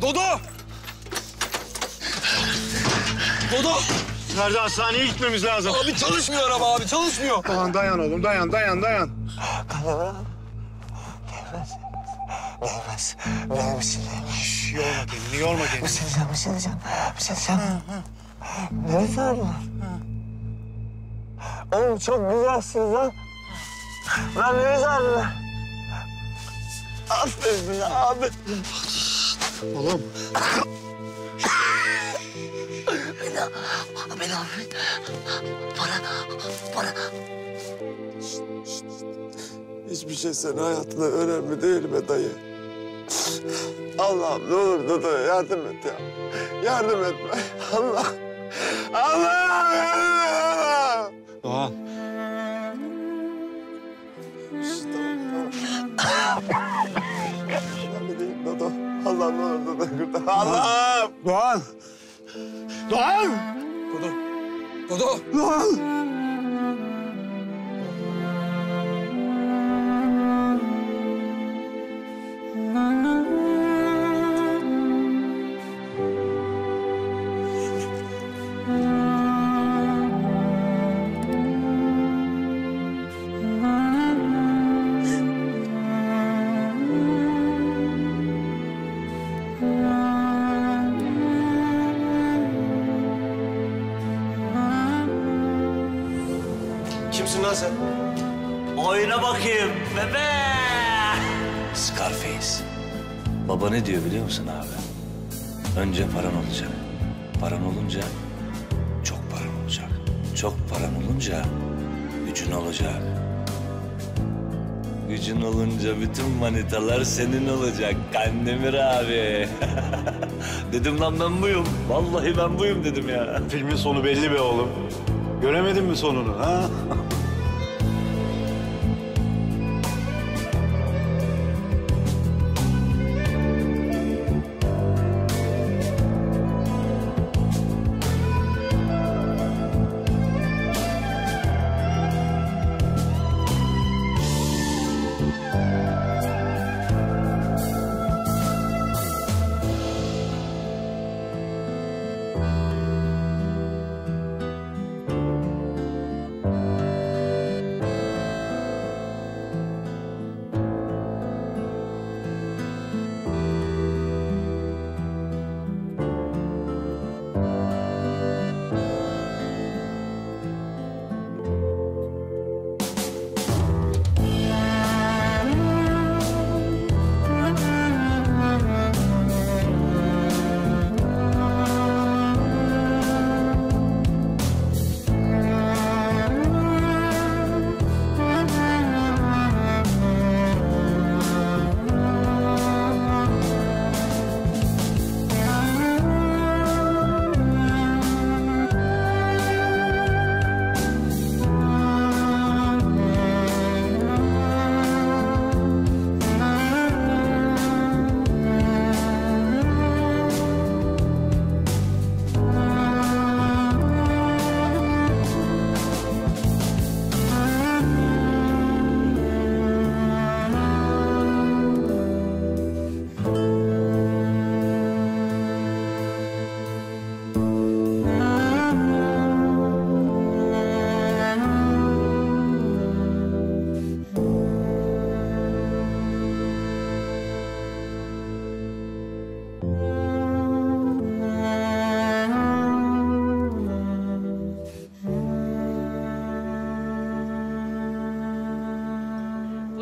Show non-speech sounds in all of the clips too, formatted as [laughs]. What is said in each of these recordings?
Dodo! Dodo! Ferdi hastaneye gitmemiz lazım. Abi çalışmıyor araba abi çalışmıyor. Dayan, dayan oğlum, dayan, dayan, dayan. Nefes. Benim için. Şş, yorma kendini, yorma kendini. Bir şey diyeceğim, bir şey diyeceğim. Bir şey diyeceğim. Nefes abi. Oğlum çok güzelsiniz lan. Ben Nefes abi. Aferin abi. Oğlum, Beni, beni affet. Bana, bana. Hiçbir şey senin hayatında önemli değil be dayı. Allah'ım ne olur Dodo yardım et ya. Yardım et be. Allah. Allah Allah'ım ne olur Dodo kurtar. Allah'ım. Doğan! Doğan! Dodo! Dodo! Doğan! Kimsin lan sen? Oyna bakayım bebe. Scarface. Baba ne diyor biliyor musun abi? Önce paran olacak. Paran olunca çok paran olacak. Çok paran olunca gücün olacak. Gücün olunca bütün manitalar senin olacak Kandemir abi. [laughs] dedim lan ben buyum. Vallahi ben buyum dedim ya. Filmin sonu belli be oğlum. Göremedin mi sonunu ha?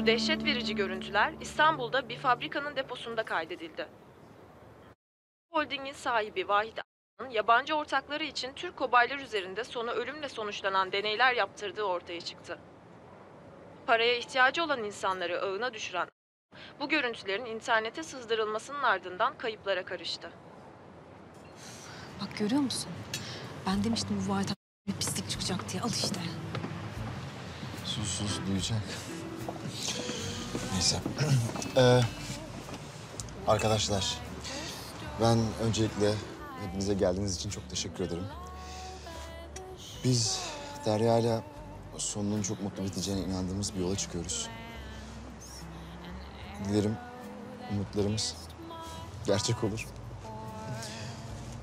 Dehşet verici görüntüler İstanbul'da bir fabrikanın deposunda kaydedildi. Holding'in sahibi Vahit Ağa'nın yabancı ortakları için Türk kobaylar üzerinde sonu ölümle sonuçlanan deneyler yaptırdığı ortaya çıktı. Paraya ihtiyacı olan insanları ağına düşüren bu görüntülerin internete sızdırılmasının ardından kayıplara karıştı. Bak görüyor musun? Ben demiştim bu valide bir pislik çıkacak diye. Al işte. Sus sus duyacak. Neyse. [clears throat] Ee, arkadaşlar ben öncelikle hepinize geldiğiniz için çok teşekkür ederim. Biz Derya'yla sonunun çok mutlu biteceğine inandığımız bir yola çıkıyoruz. Dilerim umutlarımız gerçek olur.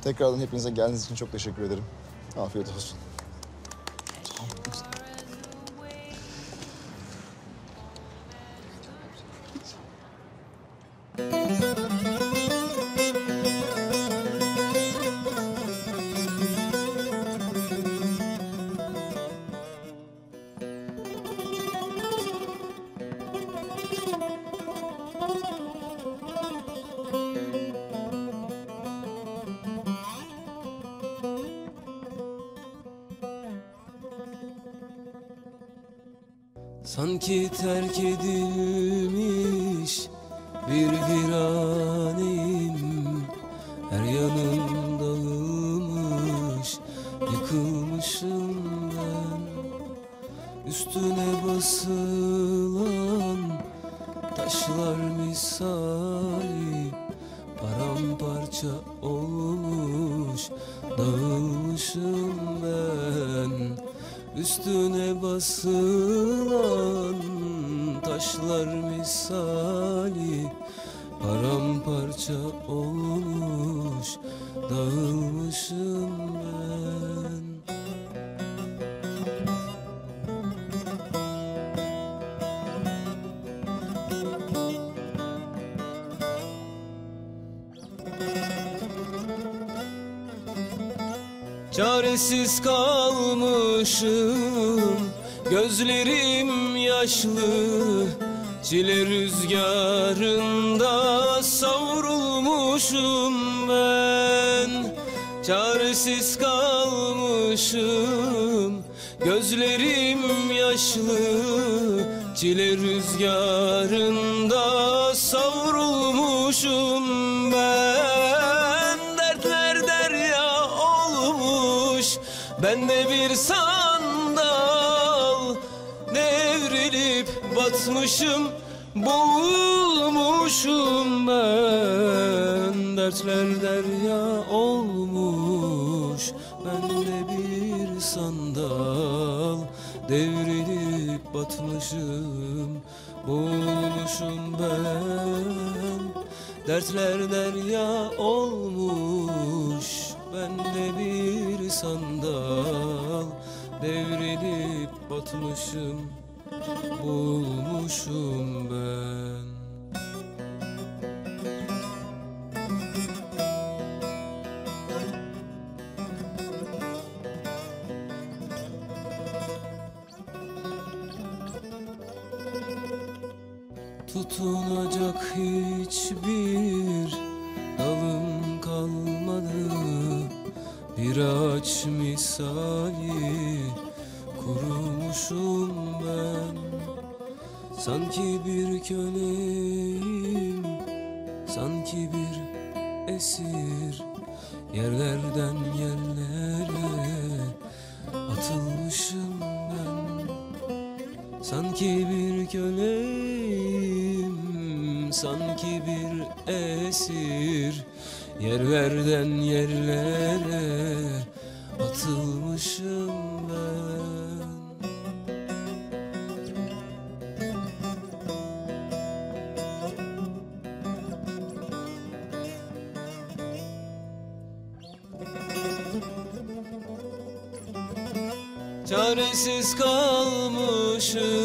Tekrardan hepinize geldiğiniz için çok teşekkür ederim. Afiyet olsun. Sanki terk edilmiş bir viraneyim Her yanım dağılmış, yıkılmışım ben. Üstüne basılan taşlar misali Paramparça olmuş, dağılmışım ben Üstüne basılan taşlar misali Paramparça olmuş, dağılmışım ben Çaresiz kalmışım Gözlerim yaşlı. Çile rüzgarında savrulmuşum ben. Çaresiz kalmışım Gözlerim yaşlı. Çile rüzgarında savrulmuşum Ben de bir sandal Devrilip batmışım Boğulmuşum ben. Dertler derya olmuş Ben de bir sandal Devrilip batmışım Boğulmuşum ben. Dertler derya olmuş Ben de bir sandal Devrilip batmışım Bulmuşum ben. Tutunacak hiçbir Bir ağaç misali kurumuşum ben. Sanki bir köleyim, sanki bir esir. Yerlerden yerlere atılmışım ben. Sanki bir köleyim, sanki bir esir. Yerlerden yerlere atılmışım ben. Çaresiz kalmışım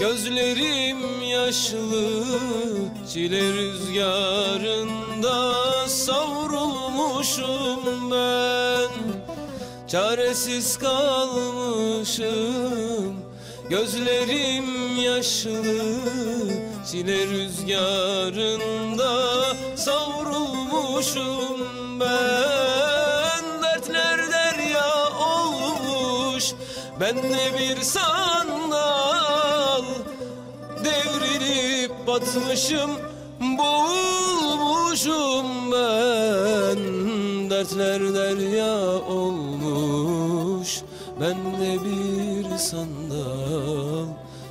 Gözlerim yaşlı Çile rüzgarında savrulmuşum ben. Çaresiz kalmışım Gözlerim yaşlı Çile rüzgarında savrulmuşum ben. Dertler derya olmuş Ben de bir sandal batmışım Boğulmuşum ben. Dertler derya olmuş Ben de bir sandal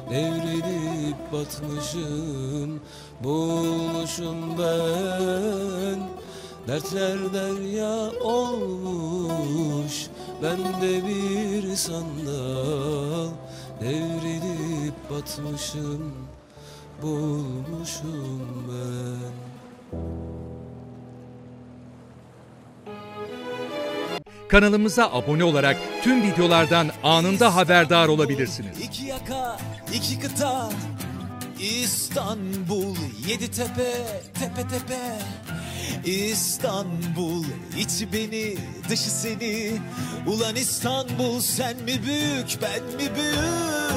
Devrilip batmışım Boğulmuşum ben. Dertler derya olmuş Ben de bir sandal Devrilip batmışım Bulmuşum ben kanalımıza abone olarak tüm videolardan anında haberdar olabilirsiniz. İki yaka, iki kıta, İstanbul, yedi tepe, tepe tepe. İstanbul, içi beni, dışı seni. Ulan İstanbul, sen mi büyük, ben mi büyük?